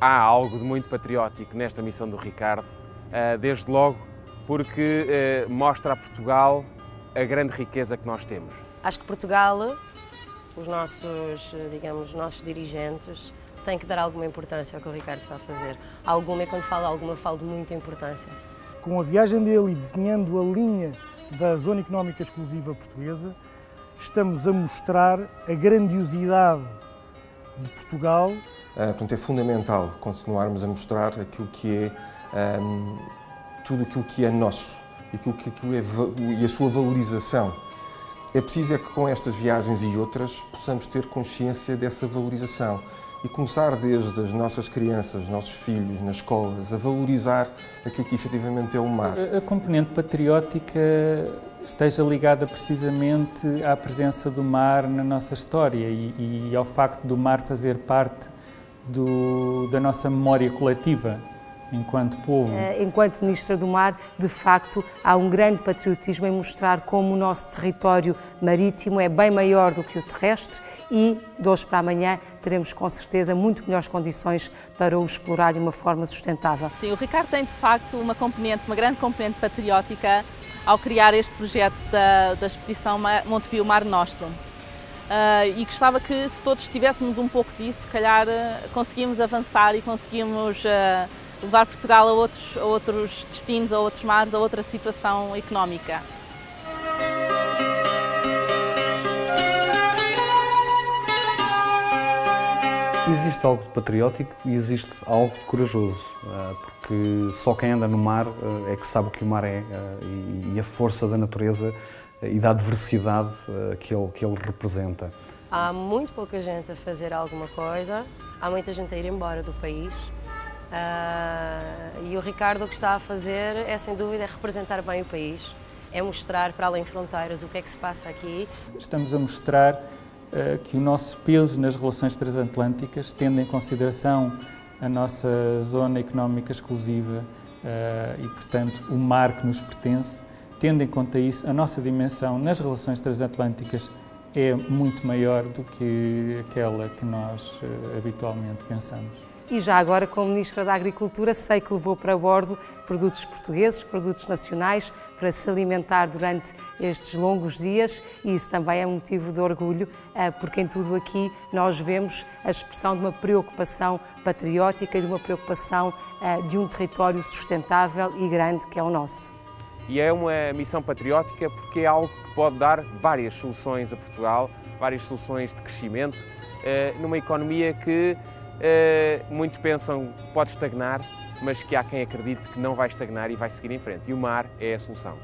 algo de muito patriótico nesta missão do Ricardo, desde logo porque mostra a Portugal a grande riqueza que nós temos. Acho que Portugal, os nossos, digamos, nossos dirigentes, têm que dar alguma importância ao que o Ricardo está a fazer. Alguma, e quando falo alguma, falo de muita importância. Com a viagem dele e desenhando a linha da Zona Económica Exclusiva Portuguesa, estamos a mostrar a grandiosidade de Portugal. Uh, portanto, é fundamental continuarmos a mostrar aquilo que é um, tudo aquilo que é nosso aquilo que, aquilo é, e a sua valorização. É preciso é que com estas viagens e outras possamos ter consciência dessa valorização e começar desde as nossas crianças, nossos filhos, nas escolas, a valorizar aquilo que efetivamente é o mar. A componente patriótica esteja ligada precisamente à presença do mar na nossa história e, e ao facto do mar fazer parte do, da nossa memória coletiva enquanto povo. Eh, enquanto Ministra do Mar, de facto, há um grande patriotismo em mostrar como o nosso território marítimo é bem maior do que o terrestre e, de hoje para amanhã, teremos com certeza muito melhores condições para o explorar de uma forma sustentável. Sim, o Ricardo tem de facto uma componente, uma grande componente patriótica ao criar este projeto da, da expedição Montepio Mar Nostrum. Uh, e gostava que se todos tivéssemos um pouco disso, se calhar uh, conseguimos avançar e conseguimos uh, levar Portugal a outros, a outros destinos, a outros mares, a outra situação económica. Existe algo de patriótico e existe algo de corajoso, porque só quem anda no mar é que sabe o que o mar é e a força da natureza e da adversidade que ele, que ele representa. Há muito pouca gente a fazer alguma coisa, há muita gente a ir embora do país uh, e o Ricardo o que está a fazer é sem dúvida representar bem o país, é mostrar para além fronteiras o que é que se passa aqui. Estamos a mostrar eh, que o nosso peso nas relações transatlânticas, tendo em consideração a nossa zona económica exclusiva eh, e, portanto, o mar que nos pertence, tendo em conta isso, a nossa dimensão nas relações transatlânticas é muito maior do que aquela que nós eh, habitualmente pensamos e já agora, como Ministra da Agricultura, sei que levou para bordo produtos portugueses, produtos nacionais, para se alimentar durante estes longos dias e isso também é um motivo de orgulho, eh, porque em tudo aqui nós vemos a expressão de uma preocupação patriótica e de uma preocupação eh, de um território sustentável e grande que é o nosso. E é uma missão patriótica porque é algo que pode dar várias soluções a Portugal, várias soluções de crescimento, eh, numa economia que Uh, muitos pensam pode estagnar, mas que há quem acredite que não vai estagnar e vai seguir em frente. E o mar é a solução.